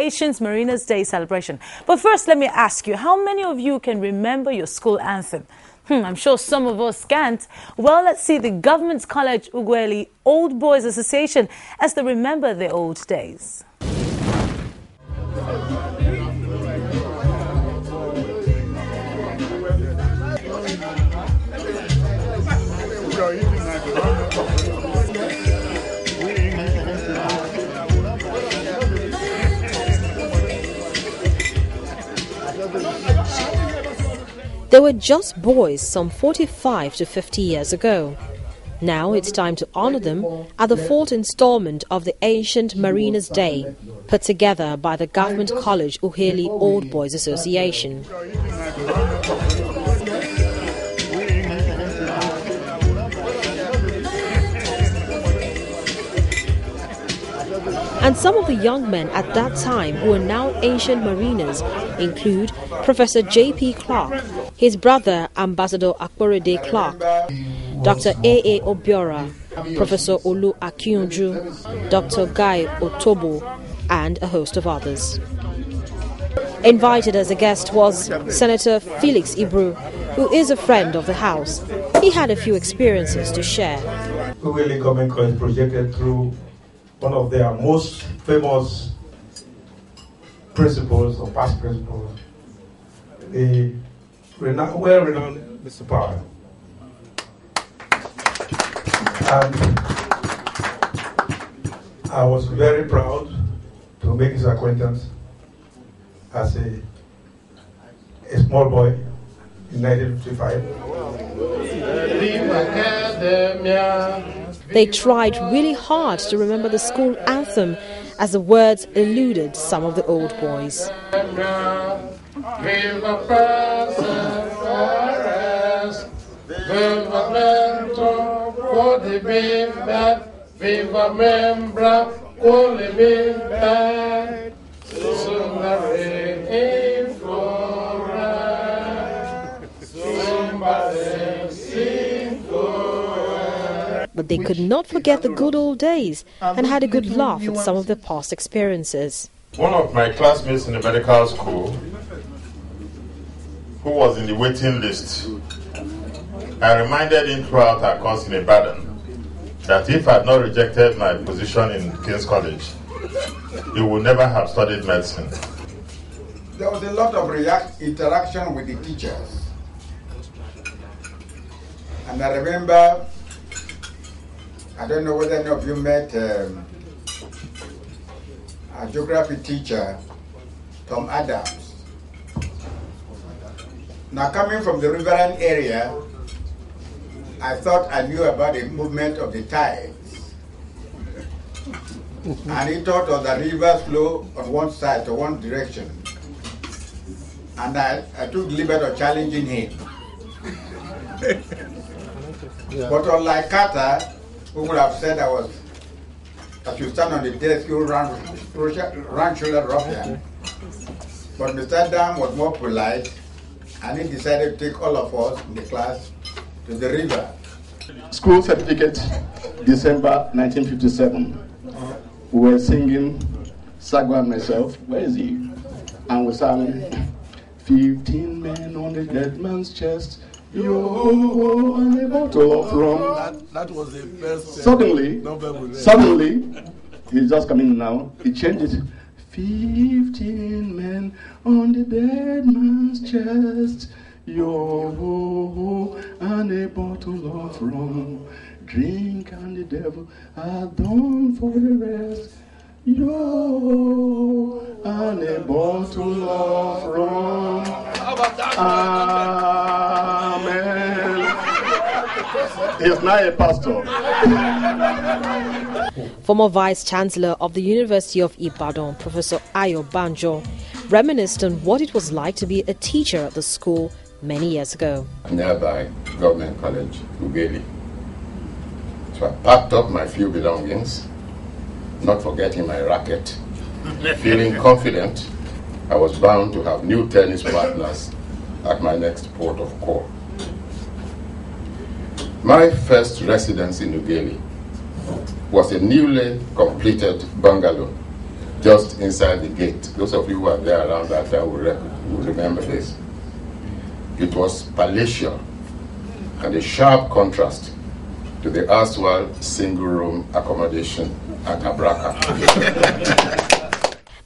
Ancient Mariners Day celebration. But first, let me ask you, how many of you can remember your school anthem? Hmm, I'm sure some of us can't. Well, let's see the Government College Ughelli Old Boys Association as they remember their old days. They were just boys some 45 to 50 years ago. Now it's time to honor them at the fourth installment of the Ancient Mariners Day, put together by the Government College Ughelli Old Boys Association. And some of the young men at that time who are now ancient mariners include Professor J.P. Clark, his brother Ambassador Akporode Clark, Dr. A.A. Obiora, Professor Olu Akinyanju, Dr. Guy Otobo, and a host of others. Invited as a guest was Senator Felix Ibru, who is a friend of the House. He had a few experiences to share. Ughelli Government College projected through one of their most famous principals or past principals, the renowned, well-renowned Mr. Power. And I was very proud to make his acquaintance as a, a small boy in 1955. They tried really hard to remember the school anthem as the words eluded some of the old boys. Membra, but they could not forget the good old days and had a good laugh at some of their past experiences. One of my classmates in the medical school, who was in the waiting list, I reminded him throughout our course in Ibadan that if I had not rejected my position in King's College, he would never have studied medicine. There was a lot of react- interaction with the teachers. And I remember I don't know whether any of you met um, a geography teacher, Tom Adams. Now, coming from the riverine area, I thought I knew about the movement of the tides. and he thought of the river flow on one side to one direction. And I, I took the liberty of challenging him. yeah. But unlike Carter, who would have said I was, that you stand on the desk, you run, run shoulder ruffian. But Mr. Dam was more polite, and he decided to take all of us in the class to the river. School certificate, December 1957. We were singing, Sagwa and myself, where is he? And we sang, 15 men on the dead man's chest, you and a bottle of rum. That, that was the first. Uh, suddenly, suddenly, he's just coming now. He changed it. Fifteen men on the dead man's chest. Yo and a bottle of rum. Drink and the devil are done for the rest. Yo and a bottle of rum. How about that? Amen. He's now a pastor. Former Vice Chancellor of the University of Ibadan, Professor Ayo Banjo, reminisced on what it was like to be a teacher at the school many years ago. Nearby Government College, Ughelli. So I packed up my few belongings not forgetting my racket. Feeling confident, I was bound to have new tennis partners at my next port of call. My first residence in Ughelli was a newly completed bungalow just inside the gate. Those of you who are there around that time will, re- will remember this. It was palatial and a sharp contrast to the erstwhile single room accommodation at Abraka.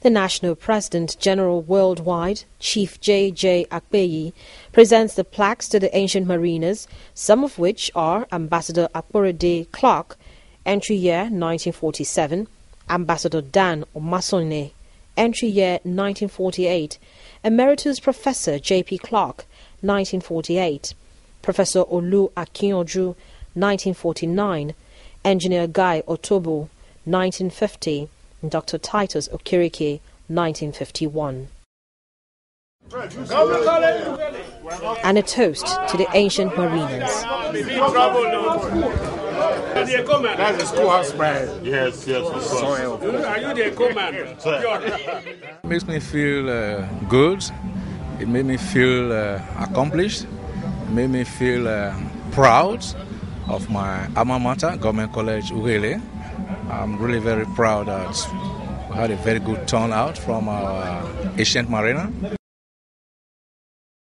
The National President General Worldwide, Chief J.J. Akpeyi, presents the plaques to the ancient mariners, some of which are Ambassador Akporode Clark, entry year 1947, Ambassador Dan Omasone, entry year 1948, Emeritus Professor J.P. Clark, 1948, Professor Olu Akinyanju, 1949, Engineer Guy Otobo, 1950, and Dr. Titus Okirike, 1951. And a toast to the ancient mariners. That's the schoolhouse pride. Yes, yes, of course. Are you the co-man? makes me feel uh, good. It made me feel uh, accomplished. It made me feel uh, proud of my alma mater, Government College Ughelli. I'm really very proud uh, that we had a very good turnout from our ancient mariner.